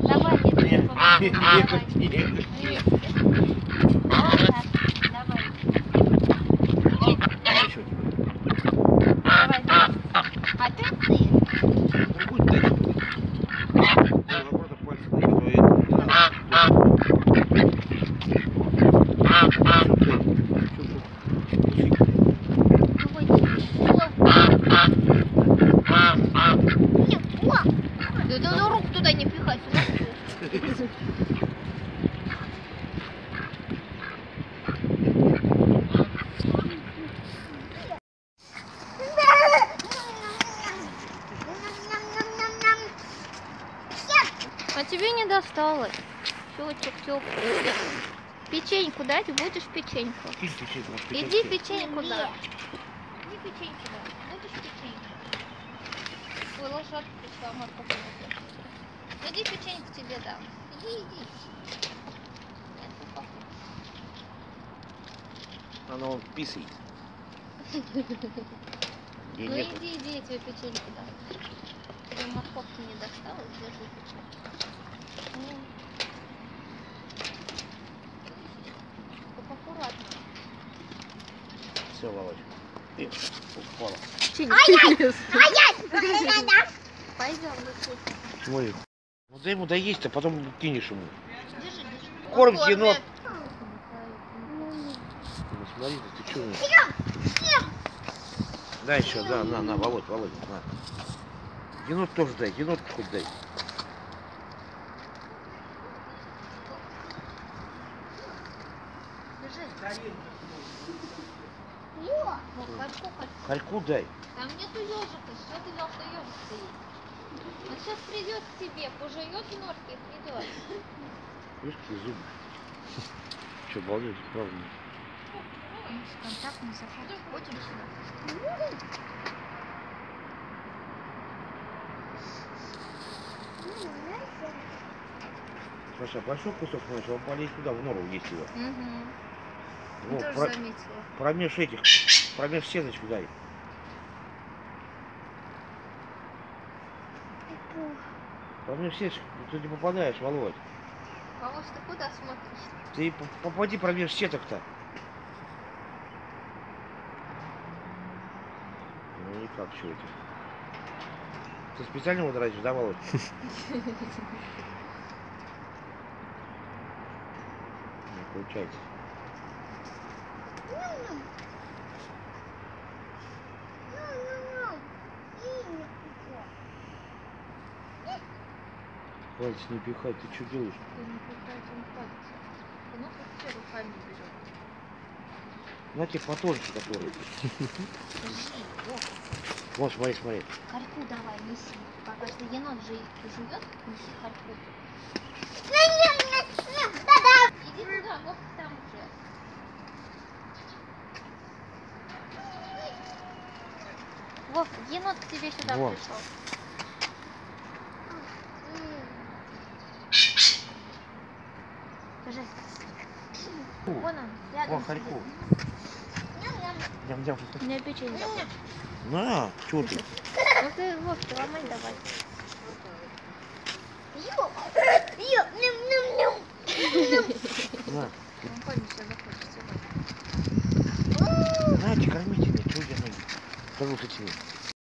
Давай, я тебе Нет, помогу. нет, Давай. нет, нет. Вместе. Вот так. Давай. Давай еще тебе. Давай. Опять ты? Другую дай. Надо просто пальцы дай, а то я не надо. Другой тебе. О. Да ты ну, руку туда не пихай, сюда. А тебе не досталось. Щелчек, щелк. Печеньку дать будешь печеньку? Иди печеньку дай. Иди печеньку дай. Будешь печеньку? Ой, лошадка пришла, Марка. Иди печеньку тебе дам. Иди, иди. Ну. Она он писает. Ну иди, иди, я тебе печеньку дам. Тебе морковки не досталось, держи печеньку. М. Только аккуратно. Все, Володь. Ты упала. Пойдем. Смотри. Ну дай ему доесть, а потом кинешь ему. Корм енот. кормят. Ну смотри, ты что? Дай еще, да, на, на, Володь, Володь, на. Енот тоже дай, енот хоть дай. Вот, хорьку, хорьку. Хальку дай. Там нету ежика, что ты взял, что ежик стоит? Он сейчас придет к тебе, пожует ножки и придет. Видишь, какие зубы. Че, балдеть, правда? Контактный заход. Ходим сюда. Саша, большой кусок знаешь, он полезь туда, в нору есть его. Угу. Во, про- заметила. промеж этих, промеж сеточку дай. Промеж сеточку, ты не попадаешь, Володь. Володь, ты куда смотришь? Ты по- попади промеж сеток-то. Ну никак, это? Ты специально его тратишь, да, Володь? Не получается. Пальцы не пихай, ты что делаешь? Ты не пихать, он пальцы. Ну, как все руками берет. На тебе потоньше который. Вот. Смотри, смотри. Харьку давай, неси. Пока что енот же жует, неси харьку. Иди туда, вот там уже. Вов, енот к тебе сюда Вот. пришел. Держи. Вон он, рядом. О, Харьку. сидит. Ням-ням. У меня печенье. такое. На, что ты? Ну ты, Вов, ты ломай давай. На. Он понял, что захочет сюда. Нате, кормите меня, что я ноги? Кого с этими?